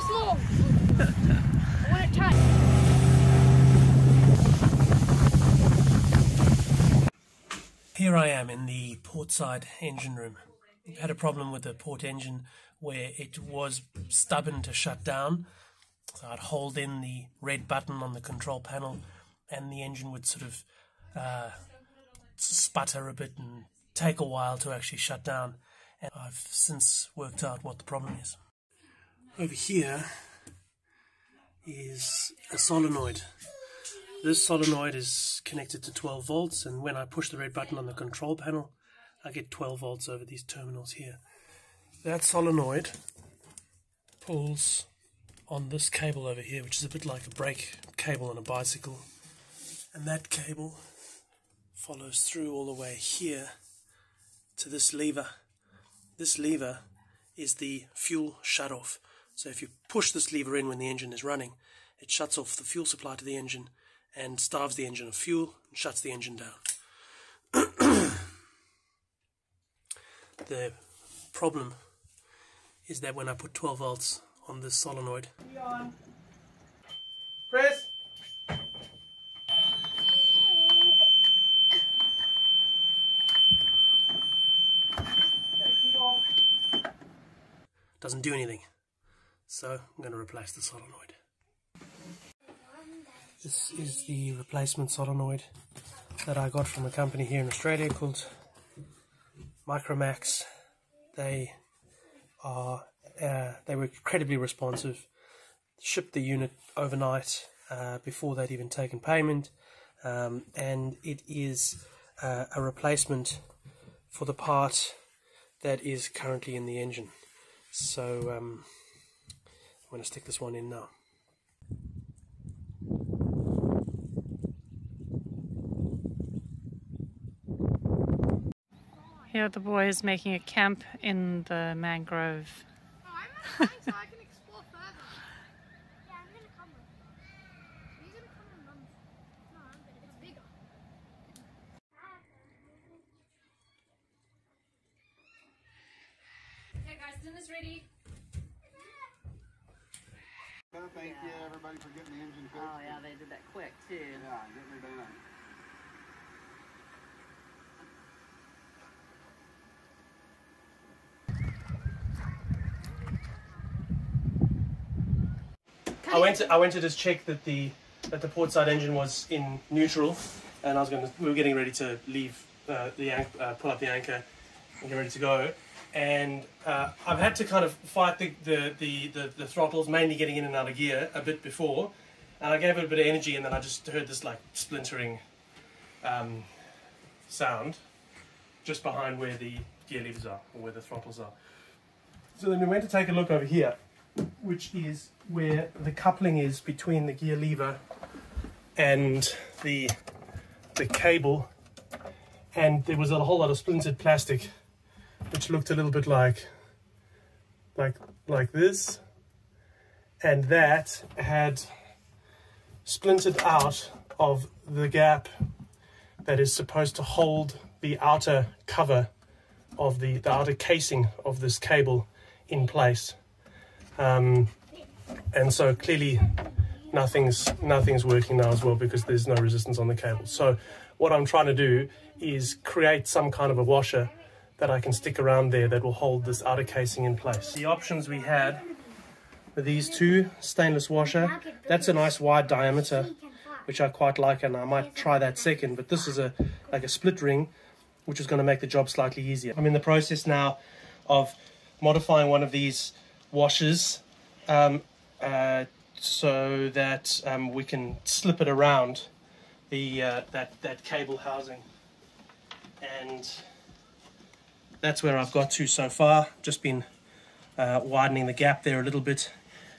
small. I want. Here I am in the portside engine room. Had a problem with the port engine where it was stubborn to shut down. So I'd hold in the red button on the control panel and the engine would sort of uh, sputter a bit and take a while to actually shut down. And I've since worked out what the problem is. Over here is a solenoid. This solenoid is connected to 12 volts, and when I push the red button on the control panel, I get 12 volts over these terminals here. That solenoid pulls on this cable over here, which is a bit like a brake cable on a bicycle, and that cable follows through all the way here to this lever. This lever is the fuel shutoff. So if you push this lever in when the engine is running, it shuts off the fuel supply to the engine and starves the engine of fuel and shuts the engine down. the problem is that when I put 12 volts on this solenoid, Chris? doesn't do anything. So I'm going to replace the solenoid. This is the replacement solenoid that I got from a company here in Australia called Micromax. They are uh, they were incredibly responsive. Shipped the unit overnight uh, before they'd even taken payment, um, and it is uh, a replacement for the part that is currently in the engine. So um, I'm going to stick this one in now. Here the boy is making a camp in the mangrove. Oh, I'm not fine, so I can explore further. Yeah, I'm gonna come with you. You're gonna come with mum. No, I'm gonna. It's bigger. Okay, guys, dinner's ready. Thank you, everybody, for getting the engine fixed. Oh yeah, they did that quick too. Yeah, getting it done. I went to I went to just check that the that the portside engine was in neutral, and I was going we were getting ready to leave uh, the uh, pull up the anchor and get ready to go. And uh, I've had to kind of fight the, the, the, the, the throttles, mainly getting in and out of gear a bit before. And I gave it a bit of energy, and then I just heard this like splintering um, sound just behind where the gear levers are, or where the throttles are. So then we went to take a look over here, which is where the coupling is between the gear lever and the the cable. And there was a whole lot of splintered plastic, which looked a little bit like like like this. And that had splintered out of the gap that is supposed to hold the outer cover of the, the outer casing of this cable in place. Um, and so clearly nothing's nothing's working now as well because there's no resistance on the cable. So what I'm trying to do is create some kind of a washer that I can stick around there that will hold this outer casing in place. The options we had were these two stainless washer. That's a nice wide diameter, which I quite like, and I might try that second. But this is a like a split ring, which is going to make the job slightly easier. I'm in the process now of modifying one of these washers um, uh, so that um, we can slip it around the uh, that that cable housing, and that's where I've got to so far. Just been uh, widening the gap there a little bit,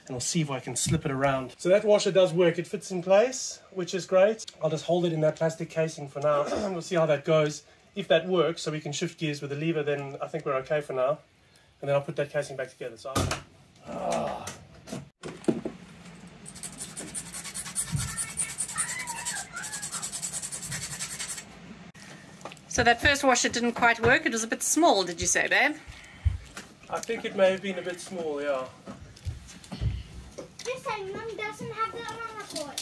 and we'll see if I can slip it around. So that washer does work; it fits in place, which is great. I'll just hold it in that plastic casing for now, and we'll see how that goes. If that works, so we can shift gears with the lever, then I think we're okay for now. And then I'll put that casing back together. So. I'll- So that first washer didn't quite work. It was a bit small, did you say, babe? I think it may have been a bit small, yeah. just saying, Mum doesn't have that on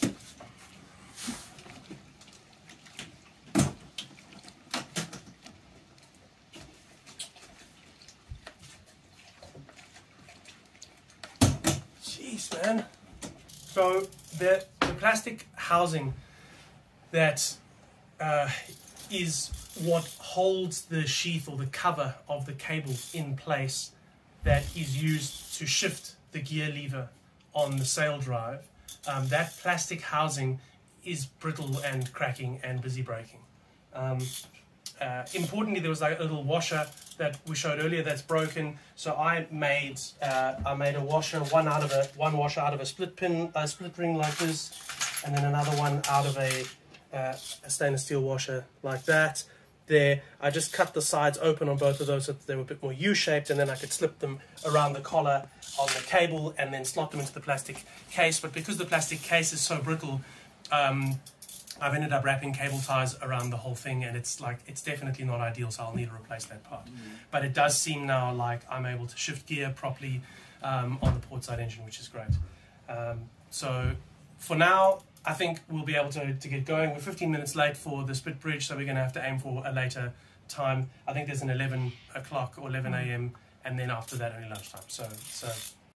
Man. So the the plastic housing that uh, is what holds the sheath or the cover of the cable in place that is used to shift the gear lever on the sail drive. Um, that plastic housing is brittle and cracking and busy breaking. Um, uh, importantly, there was like a little washer that we showed earlier that's broken. So I made uh, I made a washer, one out of a one washer out of a split pin, a split ring like this, and then another one out of a, uh, a stainless steel washer like that. There, I just cut the sides open on both of those so they were a bit more U-shaped, and then I could slip them around the collar on the cable and then slot them into the plastic case. But because the plastic case is so brittle, um, I've ended up wrapping cable ties around the whole thing, and it's like it's definitely not ideal. So I'll need to replace that part. But it does seem now like I'm able to shift gear properly um, on the port side engine, which is great. Um, so for now, I think we'll be able to, to get going. We're 15 minutes late for the Spit Bridge, so we're going to have to aim for a later time. I think there's an 11 o'clock or 11 a.m. and then after that only lunchtime. So so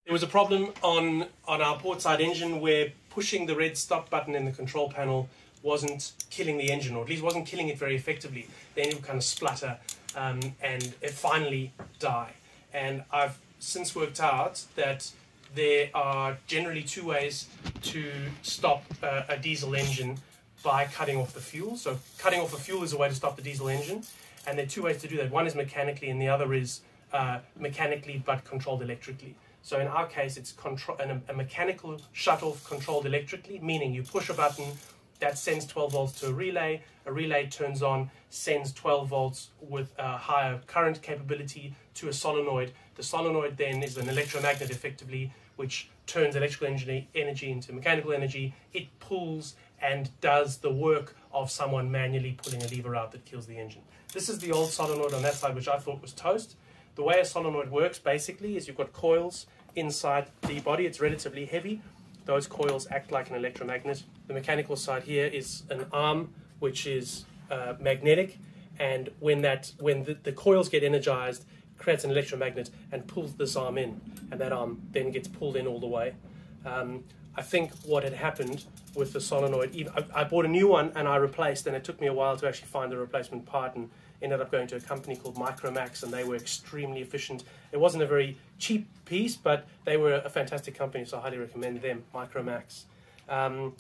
there was a problem on on our port side engine where pushing the red stop button in the control panel wasn't killing the engine, or at least wasn't killing it very effectively. The engine would kind of splutter um, and it finally die. And I've since worked out that there are generally two ways to stop uh, a diesel engine by cutting off the fuel. So cutting off the fuel is a way to stop the diesel engine, and there are two ways to do that. One is mechanically, and the other is uh, mechanically but controlled electrically. So in our case, it's a, a mechanical shut-off controlled electrically, meaning you push a button that sends 12 volts to a relay. A relay turns on, sends 12 volts with a higher current capability to a solenoid. The solenoid then is an electromagnet effectively, which turns electrical energy, into mechanical energy. It pulls and does the work of someone manually pulling a lever out that kills the engine. This is the old solenoid on that side, which I thought was toast. The way a solenoid works basically is you've got coils inside the body. It's relatively heavy. Those coils act like an electromagnet. The mechanical side here is an arm which is uh, magnetic, and when that when the, the coils get energized, creates an electromagnet and pulls this arm in, and that arm then gets pulled in all the way. Um, I think what had happened with the solenoid, even, I, I, bought a new one and I replaced, and it took me a while to actually find the replacement part, and ended up going to a company called Micromax, and they were extremely efficient. It wasn't a very cheap piece, but they were a fantastic company, so I highly recommend them, Micromax. Um,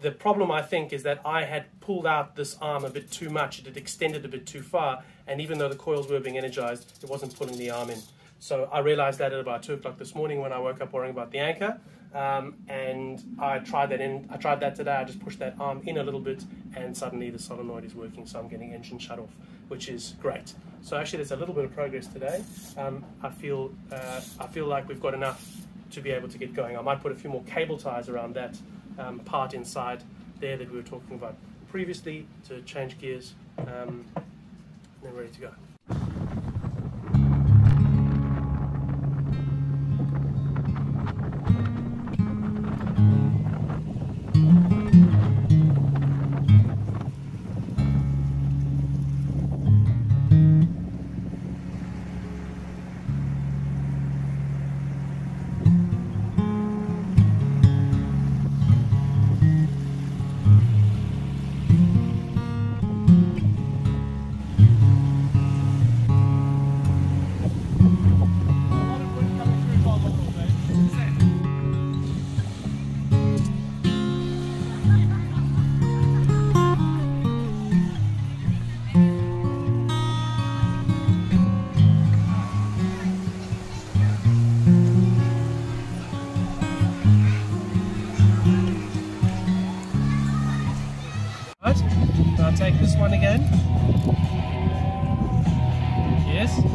the problem, I think, is that I had pulled out this arm a bit too much. It had extended a bit too far, and even though the coils were being energized, it wasn't pulling the arm in. So I realized that at about 2 o'clock this morning when I woke up worrying about the anchor. Um, and I tried that in. I tried that today. I just pushed that arm in a little bit, and suddenly the solenoid is working. So I'm getting engine shut off, which is great. So actually, there's a little bit of progress today. Um, I feel uh, I feel like we've got enough to be able to get going. I might put a few more cable ties around that um, part inside there that we were talking about previously to change gears. Um, and then ready to go.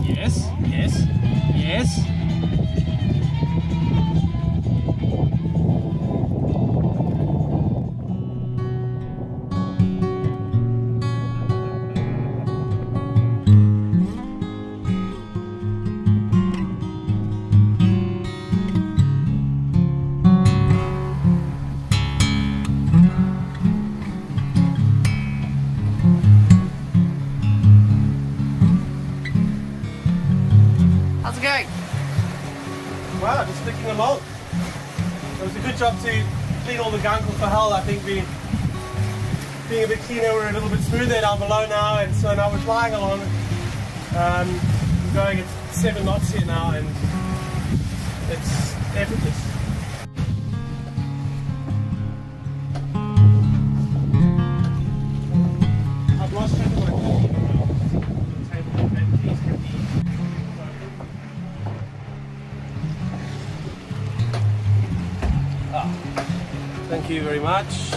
Yes, yes, yes, on. It was a good job to clean all the gunk off the hull. I think we, being a bit cleaner, we're a little bit smoother down below now, and so now we're flying along. Um, we're going at seven knots here now, and it's effortless. Much.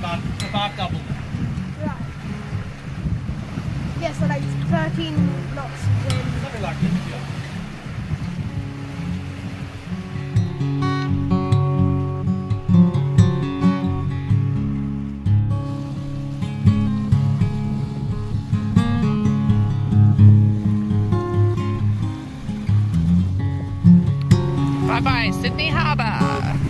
About about double that. right. Yeah, so like 13 knots wind. Something like this, yeah. Bye bye, Sydney Harbour.